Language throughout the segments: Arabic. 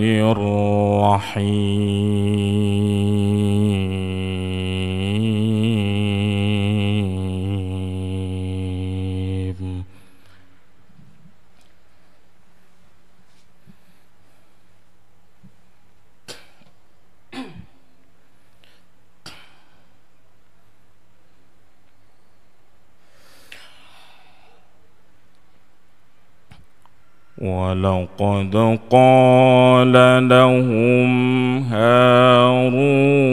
الرحيم. ولقد قال لهم هارون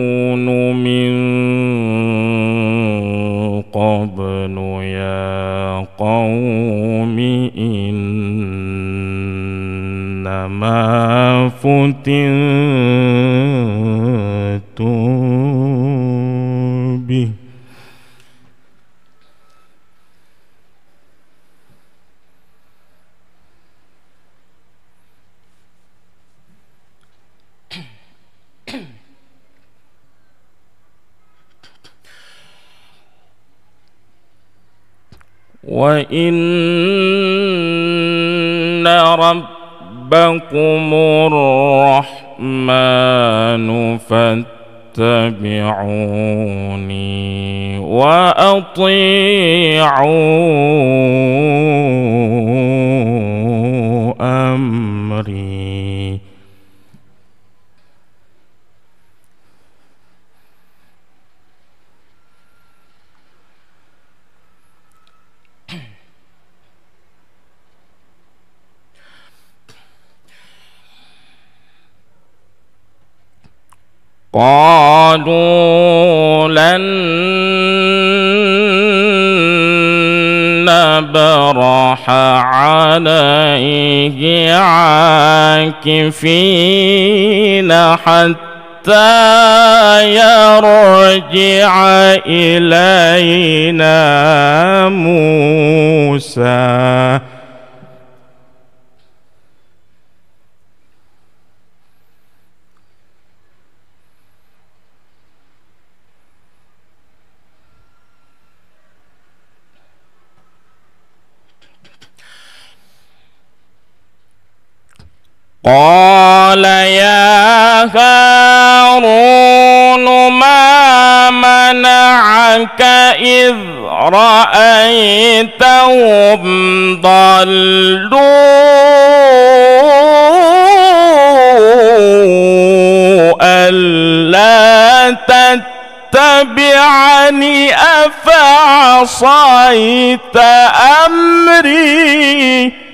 وإن ربكم الرحمن فاتبعوني وأطيعوا أمري قالوا لن نبرح عليه عاكفين حتى يرجع إلينا موسى. قال يا هارون ما منعك إذ رأيتهم ضلوا ألا تتبعني أفعصيت أمري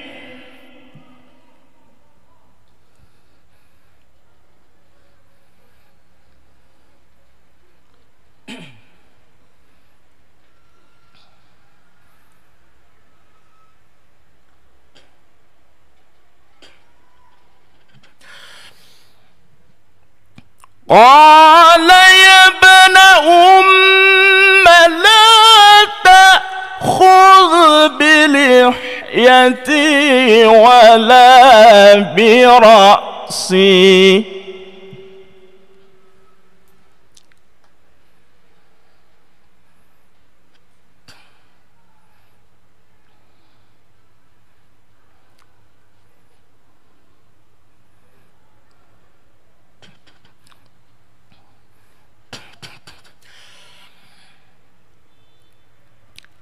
قال يا ابن أم لا تأخذ بلحيتي ولا برأسي.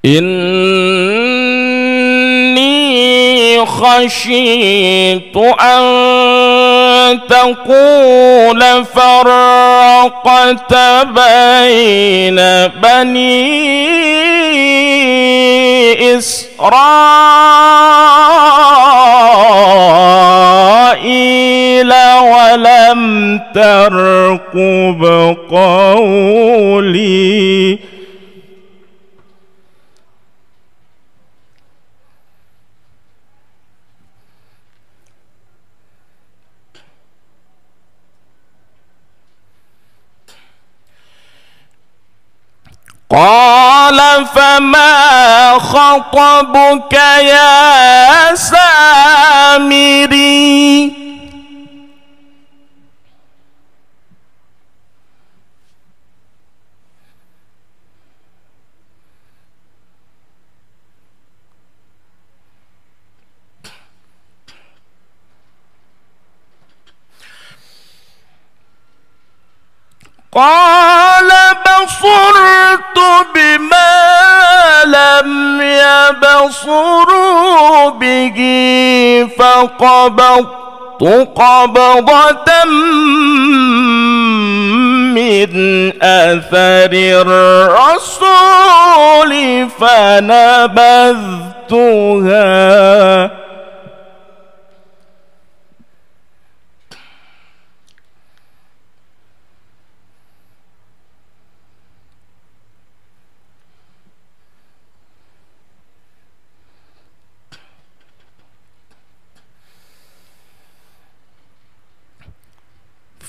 إني خشيت أن تقول فرقت بين بني إسرائيل ولم ترقب قولي. فما خطبك يا سامري؟ قال بصرت بما لم يبصروا به فقبضت قبضة من أثر الرسول فنبذتها.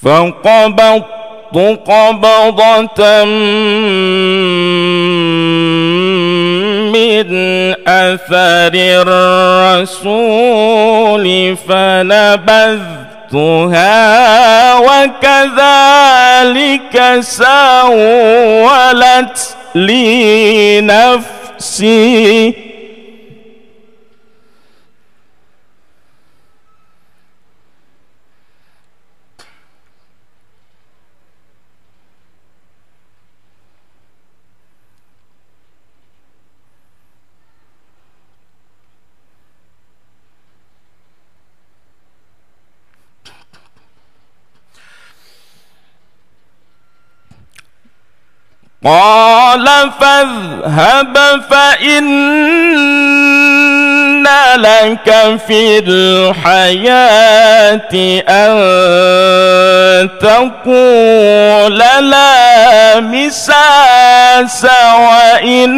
فقبضت قبضة من أثر الرسول فنبذتها وكذلك سولت لي نفسي. قال فاذهب فإن لك في الحياة أن تقول لا مساس وإن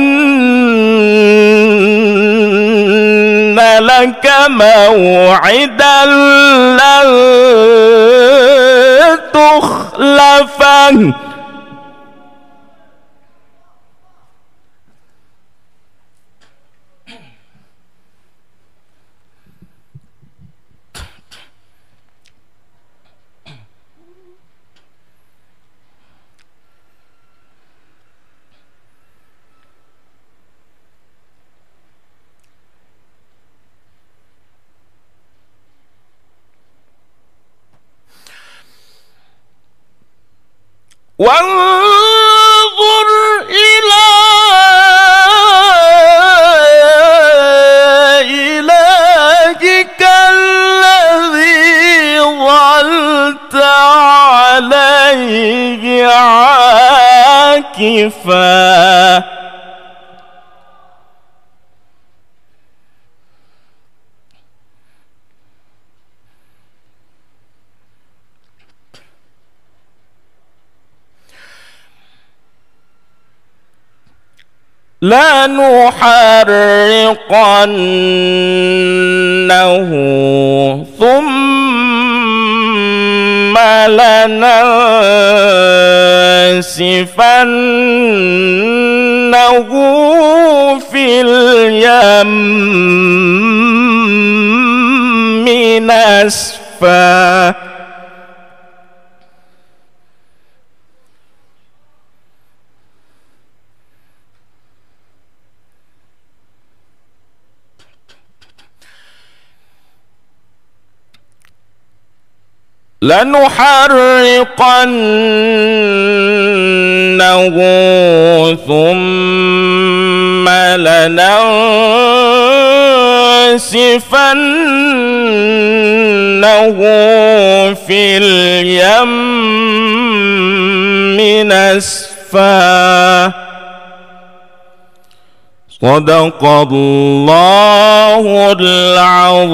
لك موعدا لن تخلفه. وانظر إلى إلهك الذي ظلت عليه عاكفاً. لنحرقنه ثم لننسفنه في اليم نسفا لنحرقنه ثم لننسفنه في اليم نسفا صدق الله العظيم.